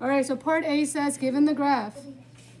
All right, so part A says, given the graph,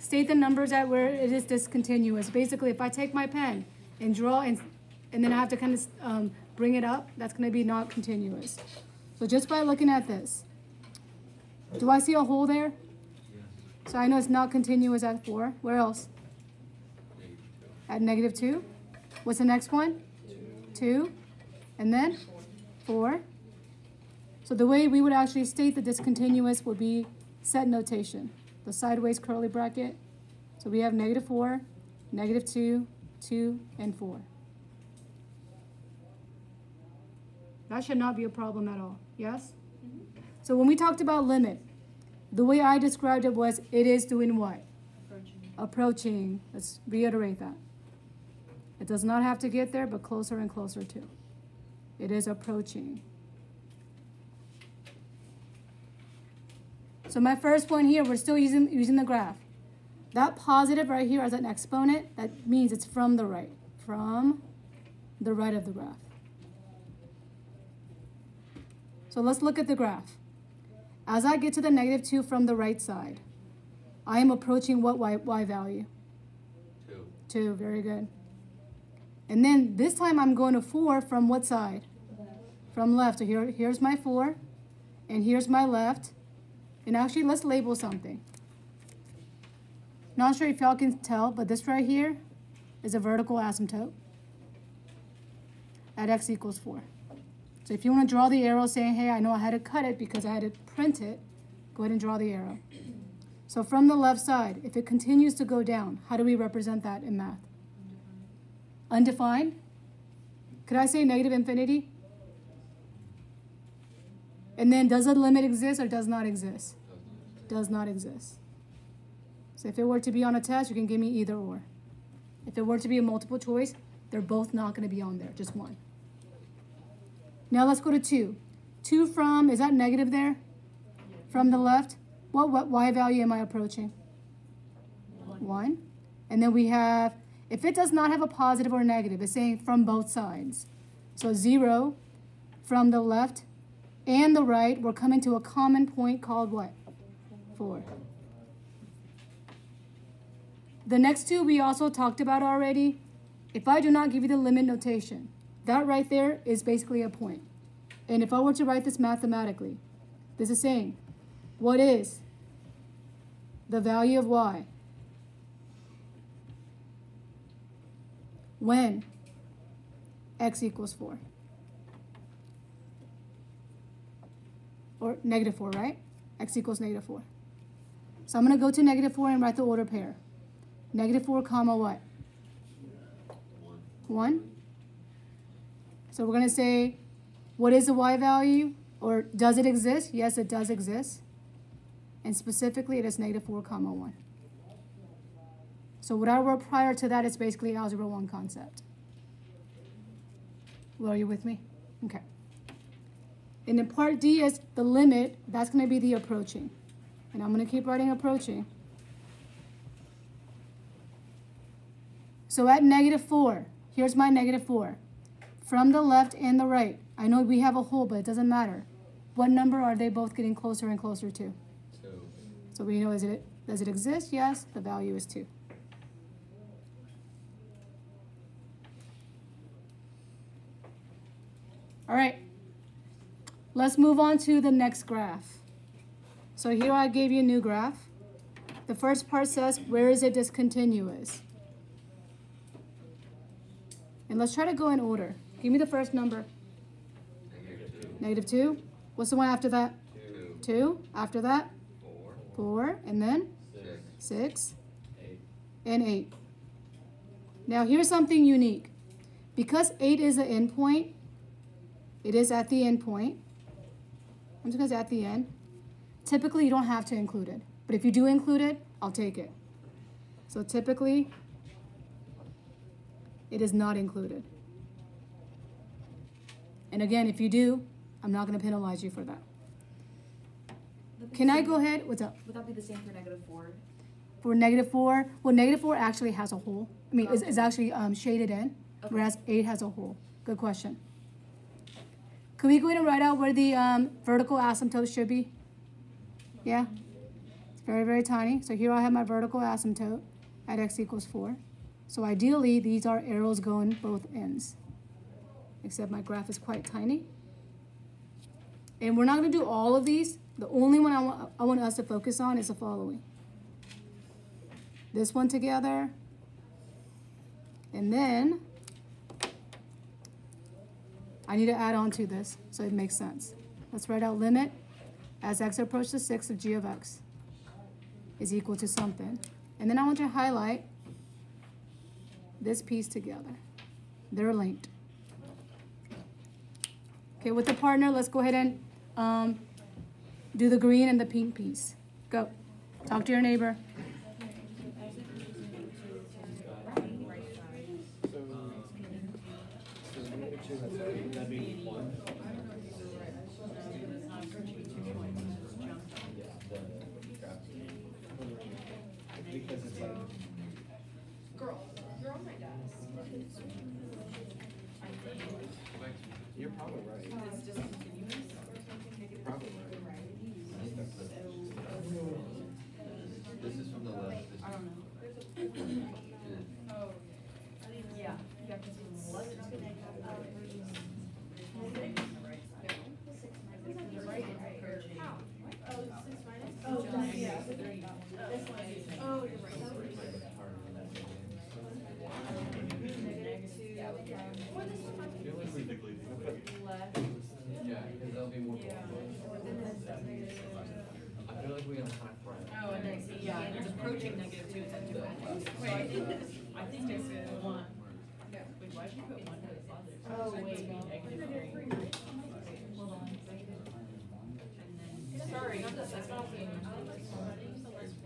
state the numbers at where it is discontinuous. Basically, if I take my pen and draw and, and then I have to kind of um, bring it up, that's going to be not continuous. So just by looking at this, do I see a hole there? So I know it's not continuous at 4. Where else? At negative 2. What's the next one? 2. And then 4. So the way we would actually state the discontinuous would be set notation, the sideways curly bracket. So we have negative 4, negative 2, 2, and 4. That should not be a problem at all, yes? Mm-hmm. So when we talked about limit, the way I described it was it is doing what? Approaching. Approaching. Let's reiterate that. It does not have to get there, but closer and closer to. It is approaching. So my first point here, we're still using, using the graph. That positive right here as an exponent, that means it's from the right. From the right of the graph. So let's look at the graph. As I get to the negative 2 from the right side, I am approaching what y, y value? 2. 2, very good. And then this time I'm going to 4 from what side? From left. So here, here's my 4, and here's my left. And actually, let's label something. Not sure if y'all can tell, but this right here is a vertical asymptote at x equals 4. So if you want to draw the arrow saying, hey, I know I had to cut it because I had to print it, go ahead and draw the arrow. So from the left side, if it continues to go down, how do we represent that in math? Undefined? Could I say negative infinity? And then does a limit exist or does not exist? Does not exist. So if it were to be on a test, you can give me either or. If it were to be a multiple choice, they're both not going to be on there, just one. Now let's go to 2. 2 from, is that negative there? From the left? What, what y value am I approaching? 1. And then we have, if it does not have a positive or negative, it's saying from both sides. So 0 from the left and the right, we're coming to a common point called what? 4. The next two we also talked about already. If I do not give you the limit notation, that right there is basically a point. And if I were to write this mathematically, this is saying, what is the value of y when x equals 4? Or negative 4, right? x equals negative 4. So I'm going to go to negative 4 and write the order pair. Negative 4 comma what? 1. 1. So we're going to say, what is the y value? Or does it exist? Yes, it does exist. And specifically, it is negative 4 comma 1. So what I wrote prior to that is basically algebra 1 concept. Well, are you with me? Okay. And then part D is the limit. That's going to be the approaching. And I'm going to keep writing approaching. So at negative 4, here's my negative 4. From the left and the right, I know we have a hole, but it doesn't matter. What number are they both getting closer and closer to? 2. So we know, is it, does it exist? Yes, the value is 2. All right, let's move on to the next graph. So here I gave you a new graph. The first part says, where is it discontinuous? And let's try to go in order. Give me the first number. Negative 2. Negative 2. What's the one after that? 2. 2. After that? 4. 4. And then? 6. 6. 8. And 8. Now here's something unique. Because 8 is the endpoint, it is at the end point. I'm just to say at the end. Typically, you don't have to include it. But if you do include it, I'll take it. So typically, it is not included. And again, if you do, I'm not going to penalize you for that. Would that be Can I go ahead? What's up? Would that be the same for negative four? For negative 4, well, negative 4 actually has a hole. I mean, it's is actually um, shaded in, Okay. whereas 8 has a hole. Good question. Could we go ahead and write out where the um, vertical asymptote should be? Yeah? It's very, very tiny. So here I have my vertical asymptote at x equals 4. So ideally, these are arrows going both ends, except my graph is quite tiny. And we're not going to do all of these. The only one I want, I want us to focus on is the following. This one together, and then I need to add on to this so it makes sense. Let's write out limit as x approaches 6 of g of x is equal to something. And then I want to highlight this piece together. They're linked. Okay, with the partner, let's go ahead and um, do the green and the pink piece. Go. Talk to your neighbor. That'd be one. Because it's like. You're probably right. You're probably right. This is from the left, this is. Yeah. Yeah, because that'll be more. I feel like we have time for it. Oh, and then, see, yeah, and it's approaching negative two, it's at two points. So I think, I think it's one. Wait, why'd you put one to the positive? Oh, wait. Negative. Hold on. Sorry, not the second one.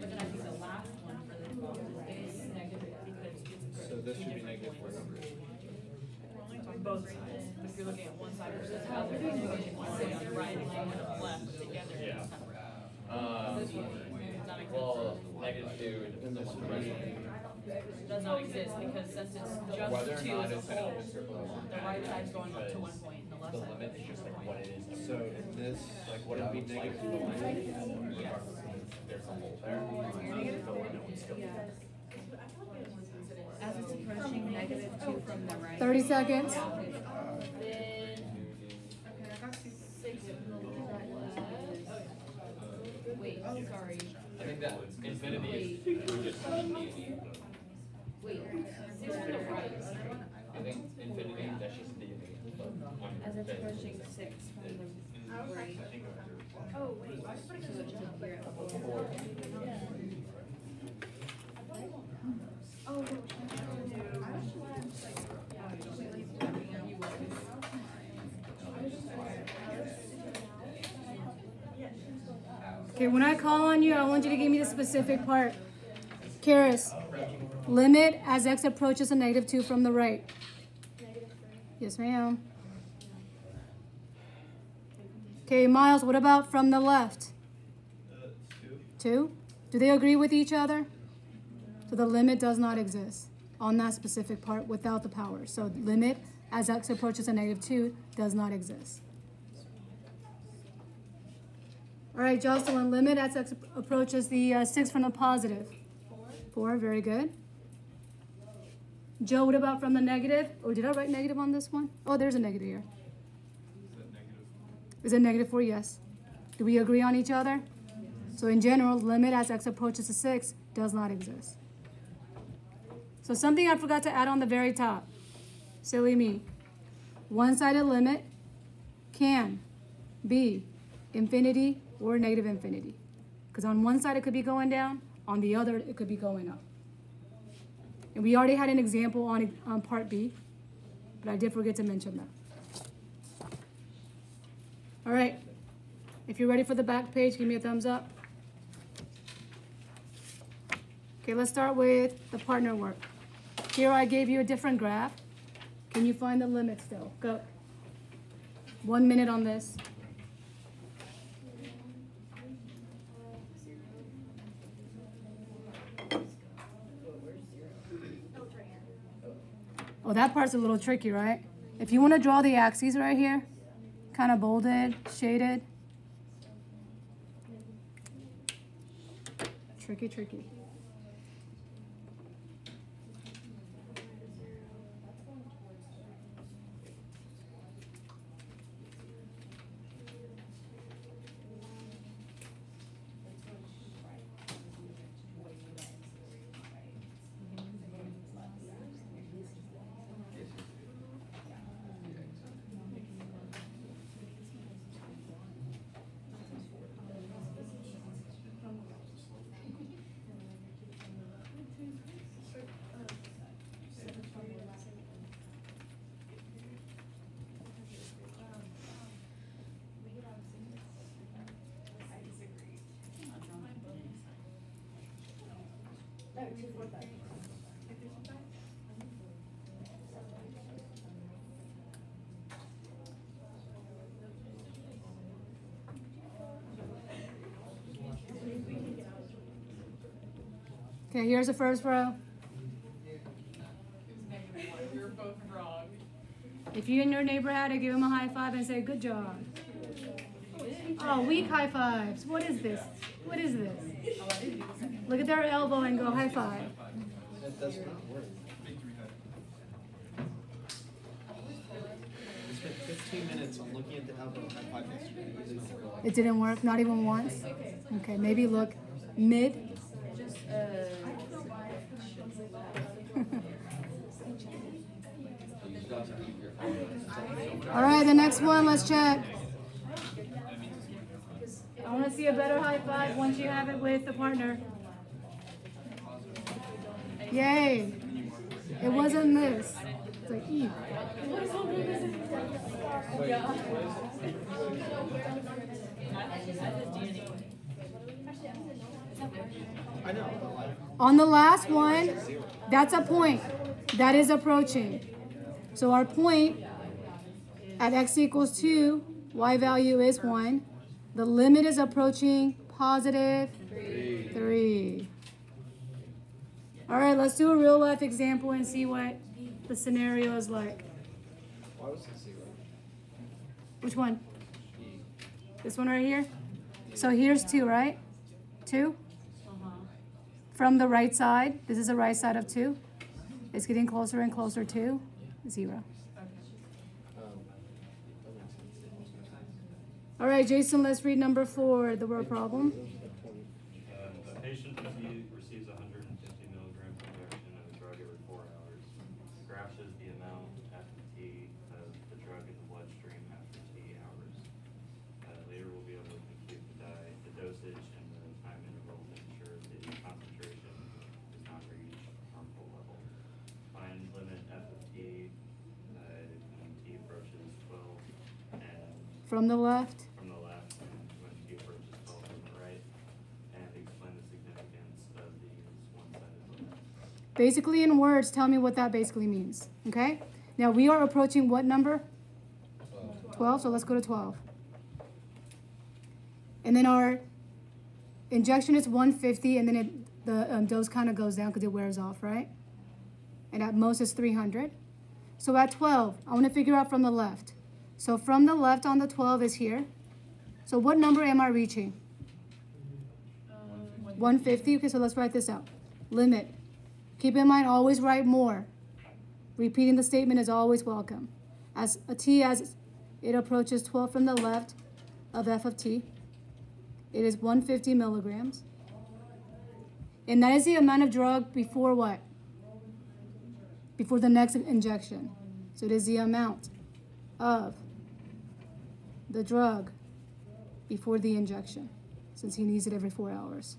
But then I think the last one for the twelve is negative because it's. So this should be negative four numbers. On both sides, if you're looking at one side versus the other, it's approaching one way right and one on the left, together. it's separate. Um, This one, does not exist. well, negative two, it depends on the rest of does not exist because since it's just Whether or two not as a it's an whole, open circle or not. the right side's going up to one point and the left The side. limit is just like what it is. So this, like, would it be negative four? Yes. There's a hole there. The limit would. As it's approaching negative two from the right. 30 seconds. Wait, sorry. I think that infinity is just infinity. Wait, six from the right. I think infinity, that's just the. As it's approaching six from the right. Oh, wait. So it's up here at four. Oh, okay, when I call on you, I want you to give me the specific part. Karis, limit as x approaches a negative 2 from the right. Yes, ma'am. Okay, Miles, what about from the left? Two? Do they agree with each other? So the limit does not exist on that specific part without the power. So limit as x approaches a negative 2 does not exist. All right, Jocelyn, limit as x approaches the uh, 6 from the positive. Four, very good. Joe, what about from the negative? Oh, did I write negative on this one? Oh, there's a negative here. Is it negative 4? Yes. Do we agree on each other? So in general, limit as x approaches to 6 does not exist. So something I forgot to add on the very top. Silly me. One-sided limit can be infinity or negative infinity. Because on one side it could be going down, on the other it could be going up. And we already had an example on, on part B, but I did forget to mention that. All right, if you're ready for the back page, give me a thumbs up. Okay, let's start with the partner work. Here I gave you a different graph. Can you find the limit still? Go. One minute on this. Oh, that part's a little tricky, right? If you want to draw the axes right here, kind of bolded, shaded. Tricky, tricky. Okay, here's the first row. If you and your neighbor had it, give him a high five and say, good job. Oh, weak high fives. What is this? What is this? Look at their elbow and go high five. That does not work. Spent fifteen minutes on looking at the elbow high five. It didn't work, not even once? Okay, maybe look mid. All right, the next one, let's check. See a better high five once you have it with the partner. Yay. It wasn't this. It's like, like, On the last one, that's a point. That is approaching. So our point at x equals 2, y value is 1. The limit is approaching positive 3. All right, let's do a real life example and see what the scenario is like. why was it zero? Which one? This one right here? So here's 2, right? 2? From the right side, this is the right side of 2. It's getting closer and closer to 0. Um, that makes sense. All right, Jason, let's read number 4, the word problem. Uh, A patient receives hundred and fifty milligram injection of the drug every four hours. The graph shows the amount after T of the drug in the bloodstream after T hours. Uh, later, we'll be able to compute the di- the dosage and the time interval to ensure the concentration does not reach harmful level. Find limit F of T, uh, when T approaches twelve, and From the left. from the left and when T approaches twelve from the right, and explain the significance of these one-sided limits. Basically, in words, tell me what that basically means. Okay? Now, we are approaching what number? 12, so let's go to 12. And then our injection is 150, and then it, the um, dose kind of goes down because it wears off, right? And at most it's 300. So at 12, I want to figure out from the left. So from the left on the 12 is here. So what number am I reaching? 150. Okay, so let's write this out. Limit. Keep in mind, always write more. Repeating the statement is always welcome. As a t as it approaches 12 from the left of f of t, it is 150 milligrams. And that is the amount of drug before what? Before the next injection. So it is the amount of the drug before the injection, since he needs it every four hours.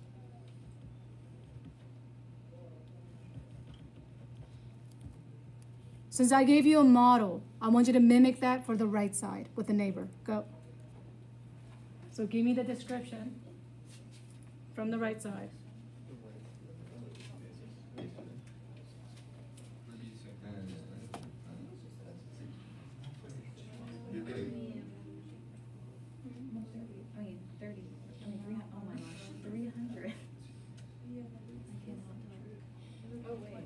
Since I gave you a model, I want you to mimic that for the right side with the neighbor. Go. So give me the description from the right side. I mean, thirty, I mean, three, oh my gosh, three hundred. Oh, wait.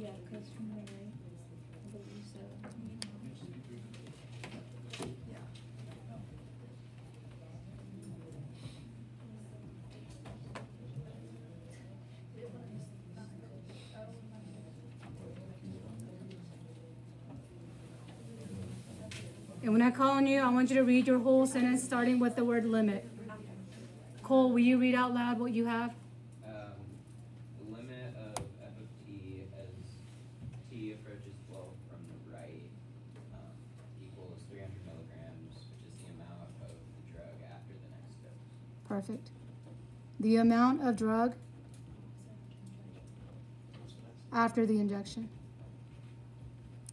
Yeah, cause from the right, I believe so. Yeah. And when I call on you, I want you to read your whole sentence, starting with the word limit. Cole, will you read out loud what you have? Um, the limit of f of t as t approaches twelve from the right, um, equals three hundred milligrams, which is the amount of the drug after the next dose. Perfect. The amount of drug after the injection.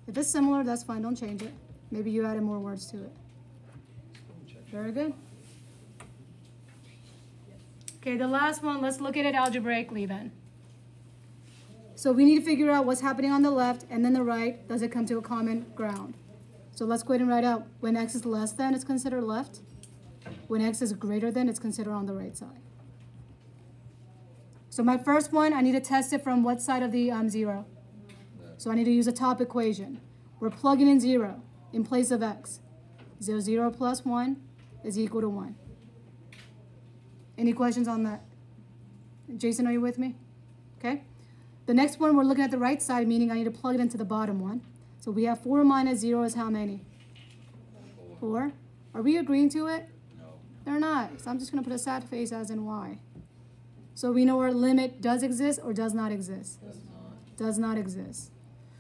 If it's similar, that's fine, don't change it. Maybe you added more words to it. Very good. Okay, the last one, let's look at it algebraically then. So we need to figure out what's happening on the left and then the right. Does it come to a common ground? So let's go ahead and write out when x is less than, it's considered left. When x is greater than, it's considered on the right side. So my first one, I need to test it from what side of the um, zero? So I need to use a top equation. We're plugging in zero in place of x. Zero, zero plus one is equal to one. Any questions on that? Jason, are you with me? Okay. The next one, we're looking at the right side, meaning I need to plug it into the bottom one. So we have four minus zero is how many? Four. Are we agreeing to it? No. They're not. So I'm just gonna put a sad face as in y. So we know our limit does exist or does not exist. Does not. Does not exist.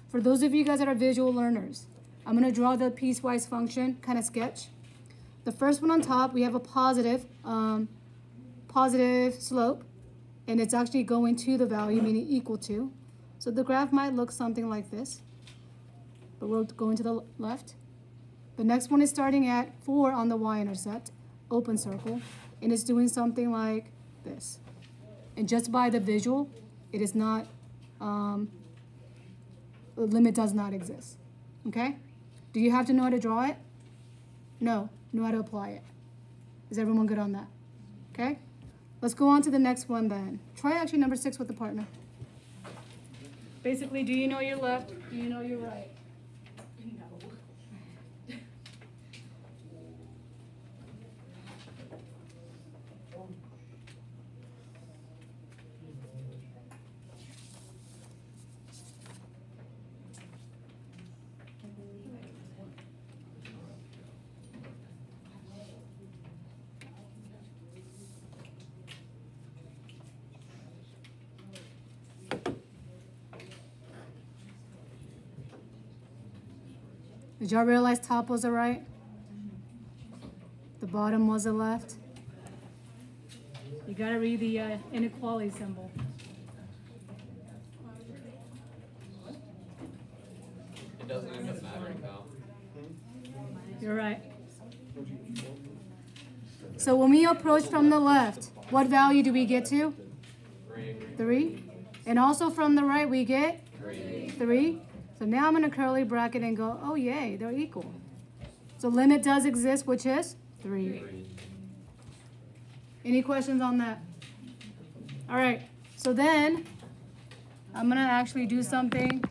For those of you guys that are visual learners, I'm gonna draw the piecewise function, kind of sketch. The first one on top, we have a positive, um, positive slope, and it's actually going to the value, meaning equal to. So the graph might look something like this, but we're going to the left. The next one is starting at four on the y-intercept, open circle, and it's doing something like this. And just by the visual, it is not, um, the limit does not exist, okay? Do you have to know how to draw it? No, know how to apply it. Is everyone good on that? Okay? Let's go on to the next one then. Try actually number six with the partner. Basically, do you know your left? Do you know your right? Did y'all realize top was the right? The bottom was the left? You gotta read the uh, inequality symbol. It doesn't end up mattering, Kyle. You're right. So when we approach from the left, what value do we get to? Three. Three. And also from the right, we get Three. three. So now I'm gonna curly bracket and go, oh yay, they're equal. So limit does exist, which is three. Three. Any questions on that? All right, so then I'm gonna actually do something